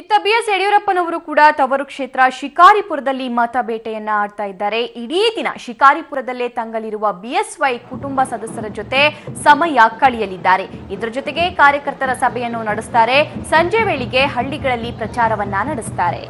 ಇತ್ತ B S ಯಡಿಯೂರಪ್ಪನವರು ಕೂಡ ತವರು ಕ್ಷೇತ್ರ ಶಿಕಾರಿಪುರದಲ್ಲಿ ಮತಬೇಟೆಯನ್ನ ಆಡ್ತಾ ಇದ್ದಾರೆ. ಇಡೀ ದಿನ ಶಿಕಾರಿಪುರದಲ್ಲೇ ತಂಗಲಿರುವ ಬಿಎಸ್ವೈ ಕುಟುಂಬ ಸದಸ್ಯರ ಜೊತೆ ಸಮಯ ಕಳೆಯಲಿದ್ದಾರೆ. ಇದರ ಜೊತೆಗೆ ಕಾರ್ಯಕರ್ತರ ಸಭೆಯನ್ನು ನಡೆಸ್ತಾರೆ. ಸಂಜೆ ವೇಳೆಗೆ ಹಳ್ಳಿಗಳಲ್ಲಿ ಪ್ರಚಾರವನ್ನ ನಡೆಸ್ತಾರೆ.